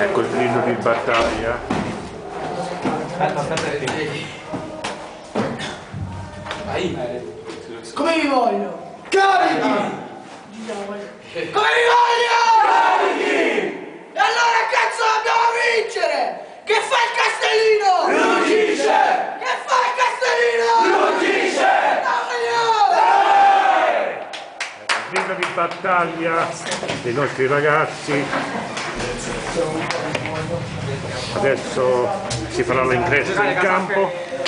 Ecco il grido di battaglia. Come vi voglio? Carichi! Come vi voglio? Carichi! E allora cazzo dobbiamo vincere! Che fa il Castellino? Rugisce! Che fa il Castellino? Rugisce! Il grido di battaglia dei nostri ragazzi. Adesso si farà l'ingresso in campo.